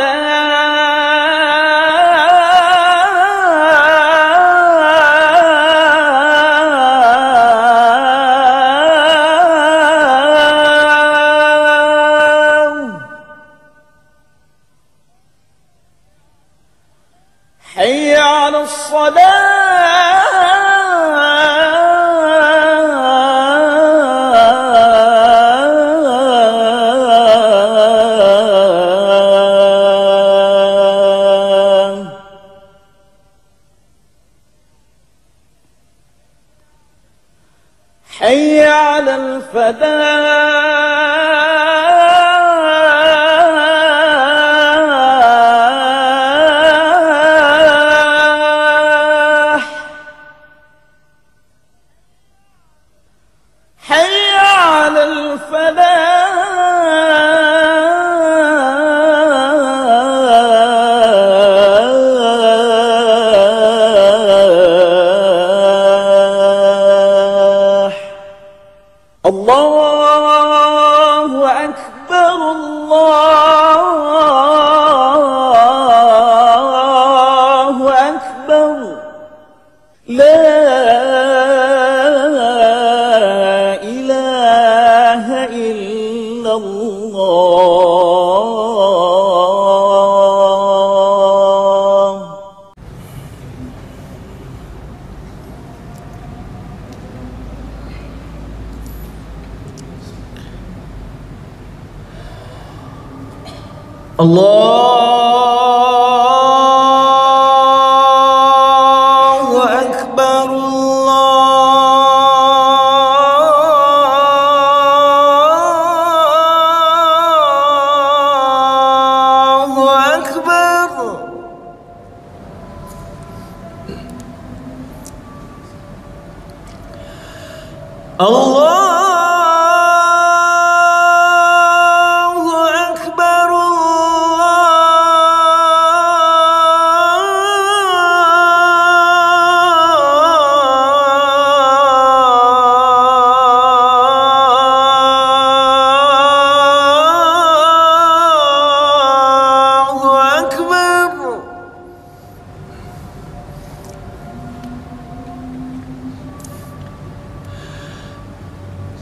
على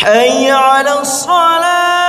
حي على الصلاة.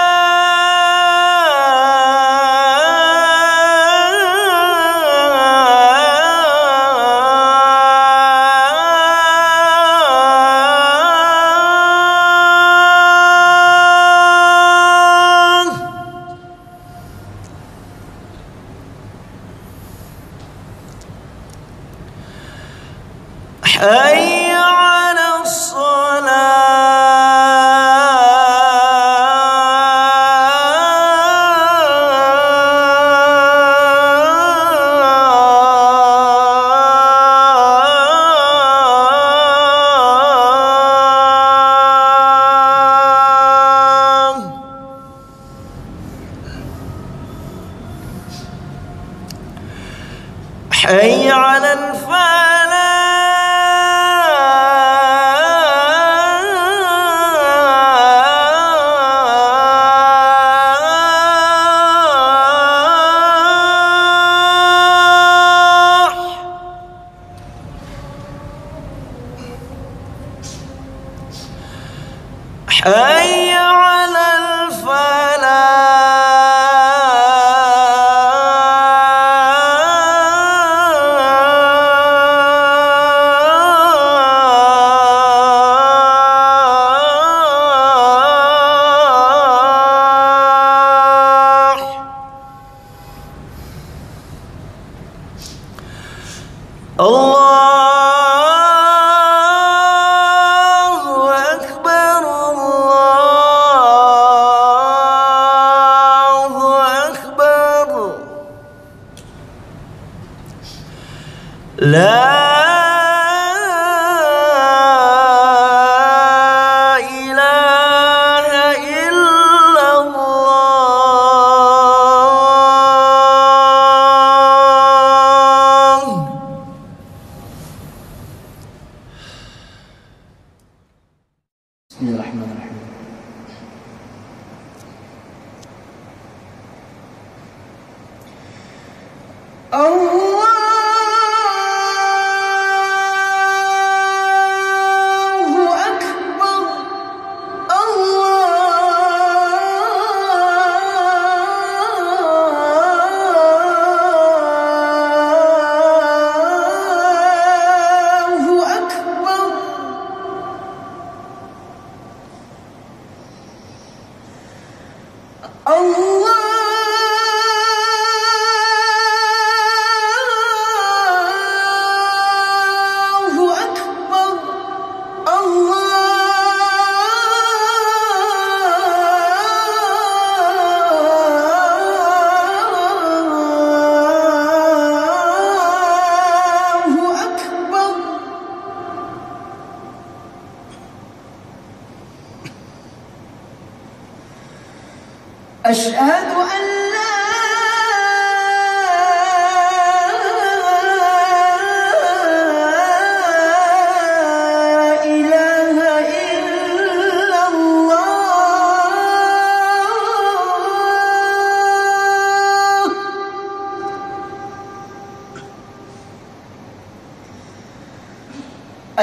حي على الفاتح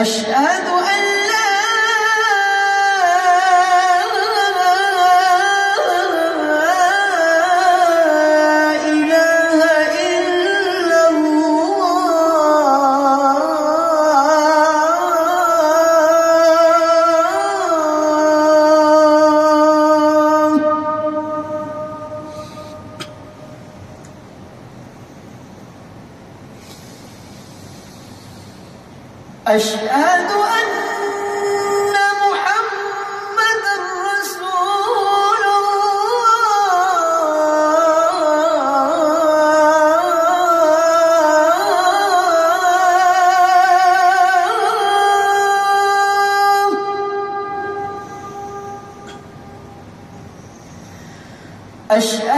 يشأت أشهد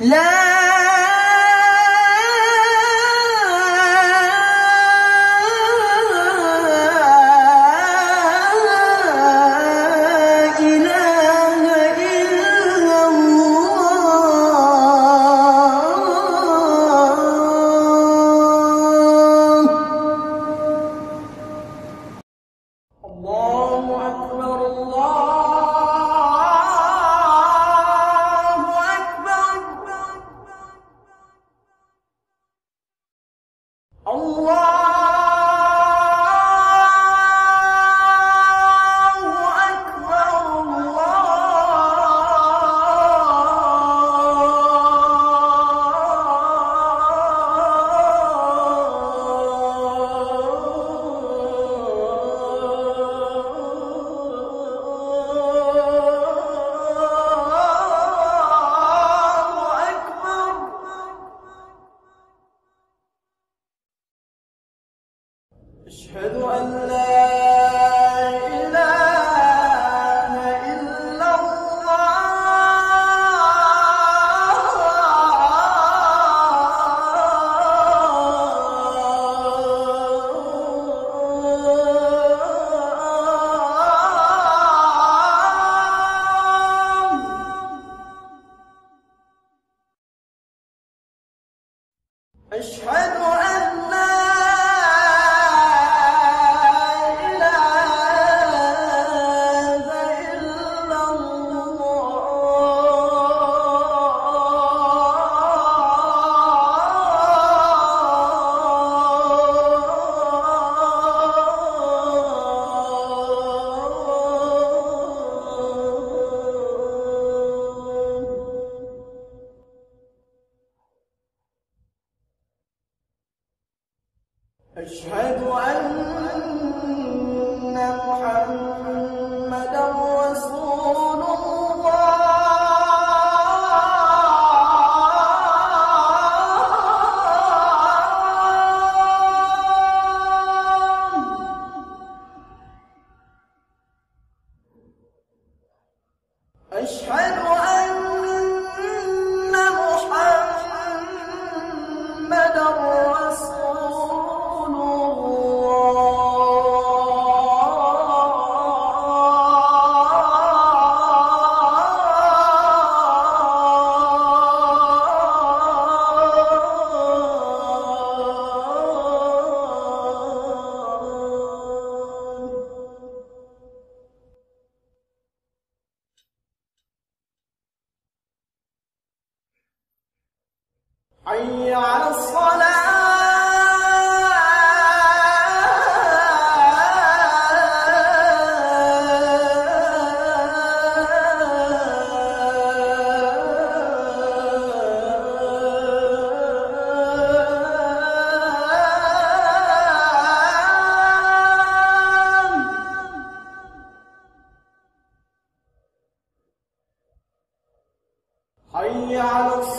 لا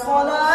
الصلاة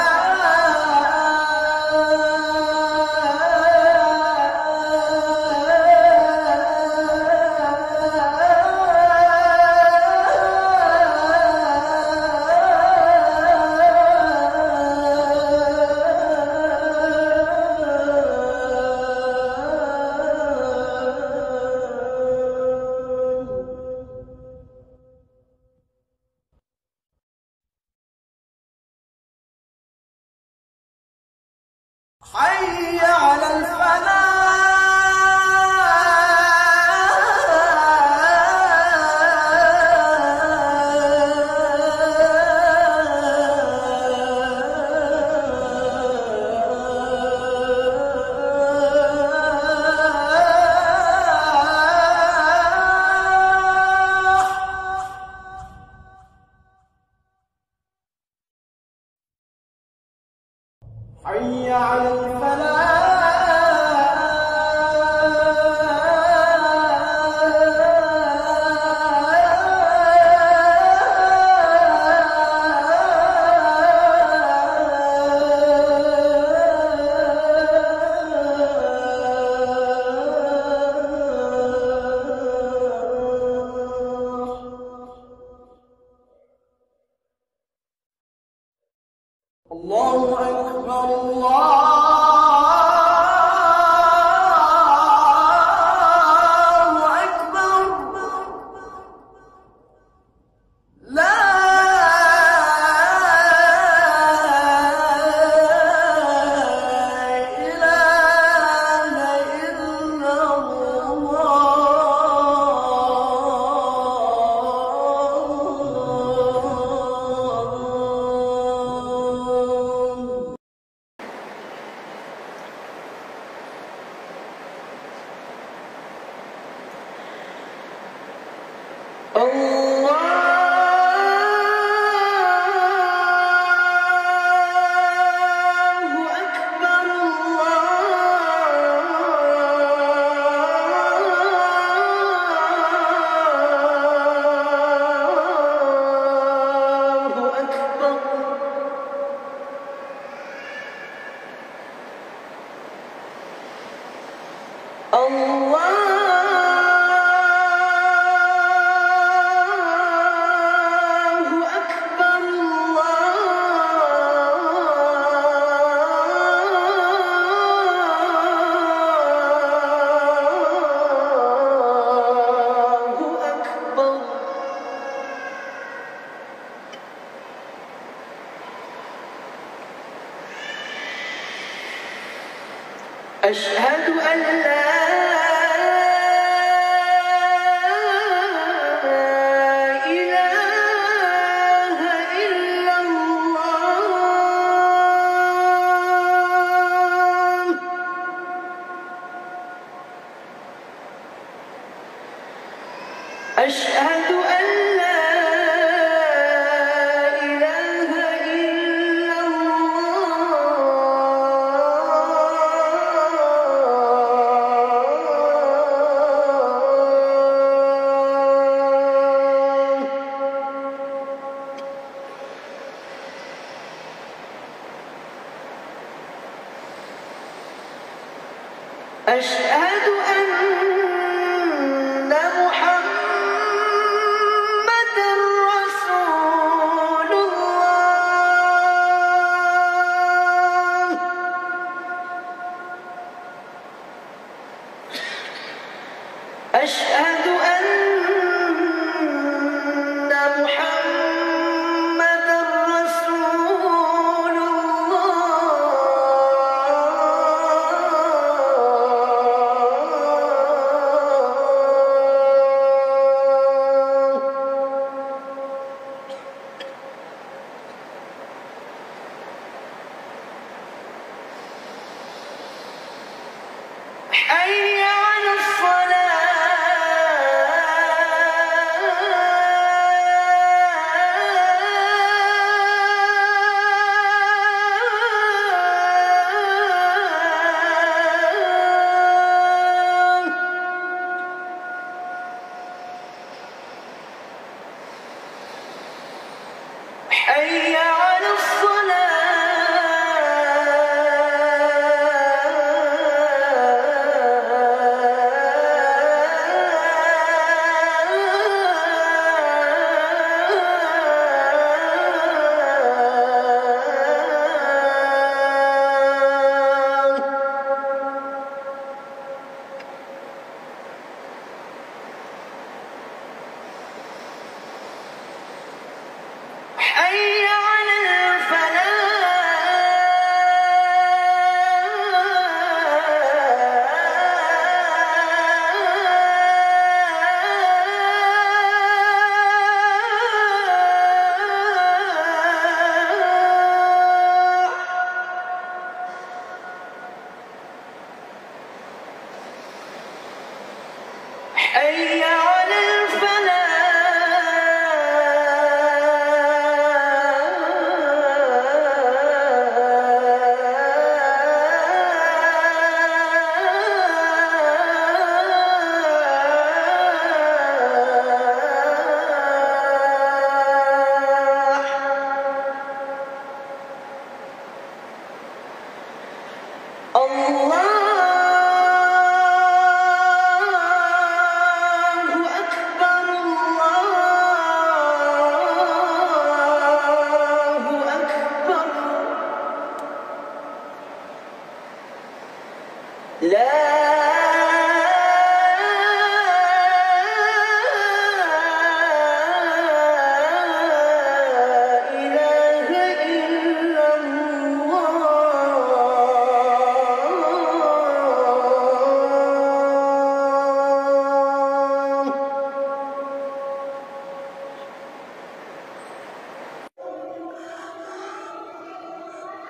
أشهد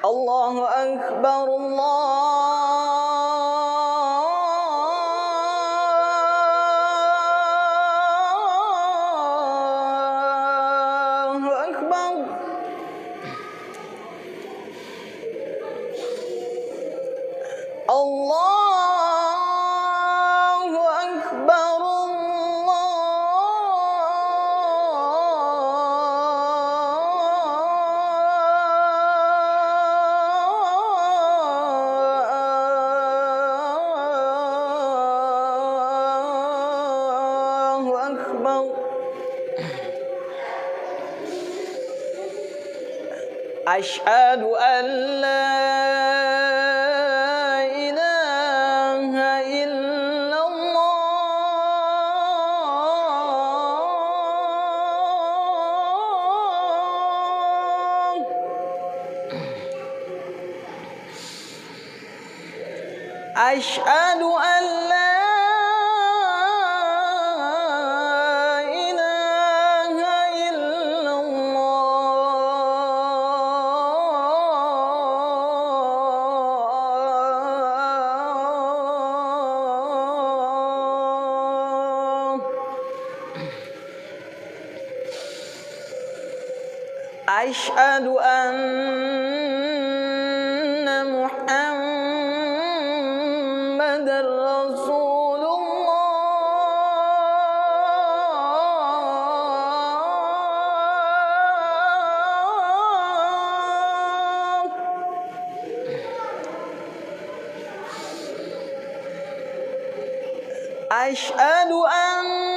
الله أكبر الله أشهد أن لا إله إلا الله. أشهد أن أشهد أن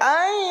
I